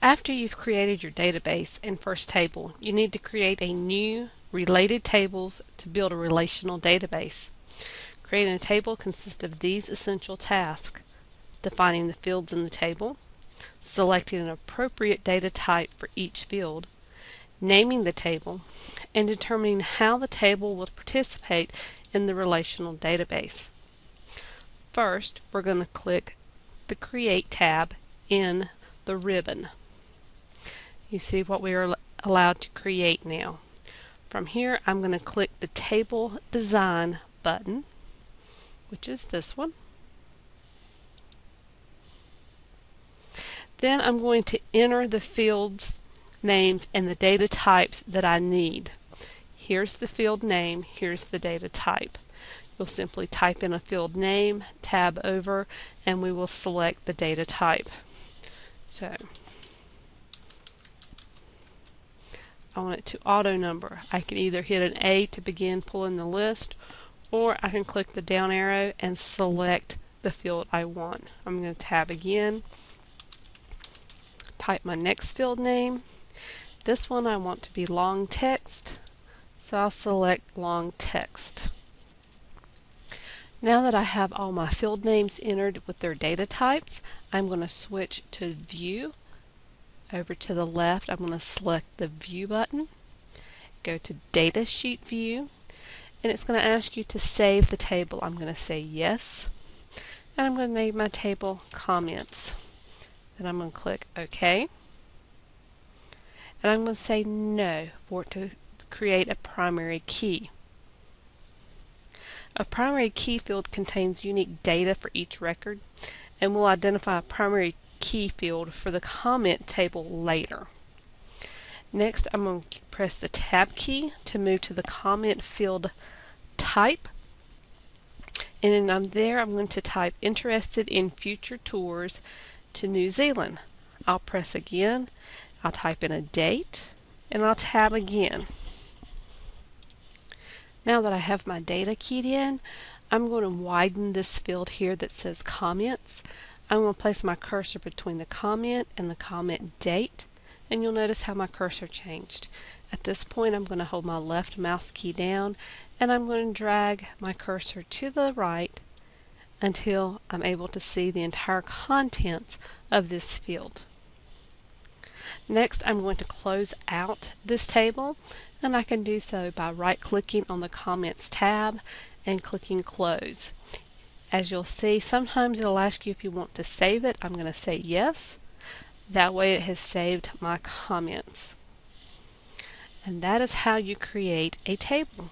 After you've created your database and first table, you need to create a new related tables to build a relational database. Creating a table consists of these essential tasks. Defining the fields in the table, selecting an appropriate data type for each field, naming the table, and determining how the table will participate in the relational database. First, we're going to click the Create tab in the ribbon. You see what we are allowed to create now. From here, I'm going to click the Table Design button, which is this one. Then I'm going to enter the fields names and the data types that I need. Here's the field name, here's the data type. You'll simply type in a field name, tab over, and we will select the data type. So I want it to auto number. I can either hit an A to begin pulling the list or I can click the down arrow and select the field I want. I'm going to tab again type my next field name. This one I want to be long text, so I'll select long text. Now that I have all my field names entered with their data types, I'm going to switch to View. Over to the left, I'm going to select the View button, go to Data Sheet View, and it's going to ask you to save the table. I'm going to say yes, and I'm going to name my table Comments. Then I'm going to click OK. And I'm going to say no for it to create a primary key. A primary key field contains unique data for each record and will identify a primary key field for the comment table later. Next, I'm going to press the Tab key to move to the comment field type. And then I'm there, I'm going to type interested in future tours to New Zealand. I'll press again, I'll type in a date, and I'll tab again. Now that I have my data keyed in, I'm going to widen this field here that says comments. I'm going to place my cursor between the comment and the comment date, and you'll notice how my cursor changed. At this point, I'm going to hold my left mouse key down, and I'm going to drag my cursor to the right until I'm able to see the entire contents of this field. Next, I'm going to close out this table, and I can do so by right-clicking on the Comments tab and clicking Close. As you'll see, sometimes it'll ask you if you want to save it. I'm going to say yes. That way it has saved my comments. And that is how you create a table.